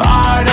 I